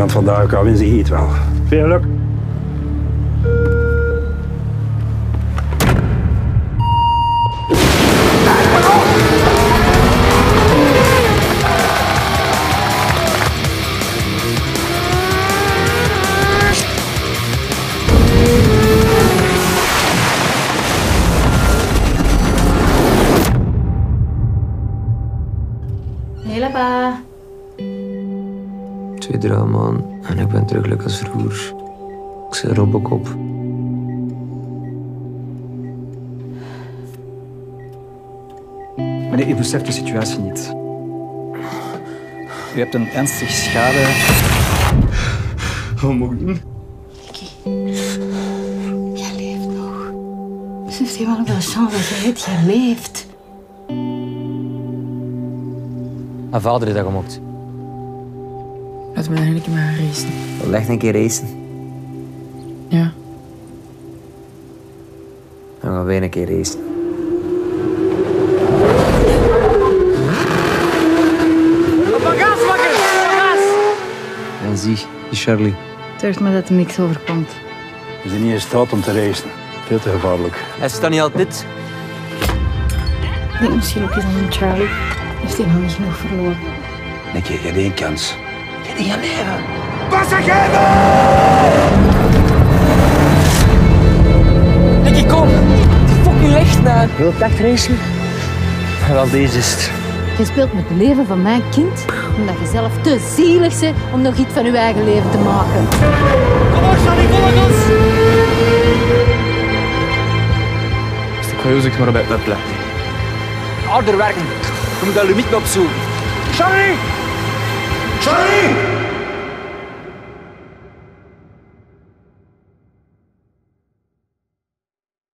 iemand vandaag kan winnen, zie je het wel. Veel geluk. Hé, papa. Twee drama en ik ben terug lekker als vroeger. Ik zei Robocop. Meneer, u beseft de situatie niet. U hebt een ernstige schade. Wat moet ik doen? Jij leeft nog. Ze heeft helemaal wel een chance dat je het jij leeft. Mijn vader heeft dat gemokt. Laten we dan eigenlijk maar gaan racen. Echt een keer racen? Ja. Dan gaan we weer een keer racen. En zie, die Charlie. Durft me dat er niks overkomt. We zijn niet in staat om te racen. Veel te gevaarlijk. Hij staat niet altijd. Ik denk misschien ook eens aan Charlie. Heeft hij nog niet genoeg verloren? Nicky, je hebt één kans. Hebt je leven. Nicky, kom! Die fucking licht naar. Wil je echt racen? Wel, deze is het. Je speelt met het leven van mijn kind, omdat je zelf te zielig bent om nog iets van je eigen leven te maken. Kom maar, Charlie, kom maar, ons! Ik ga je maar bij het plek. Harder werken. Je moet daar limiet mee opzoeken. Charlie! 声音